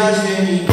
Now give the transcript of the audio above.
cuidas de.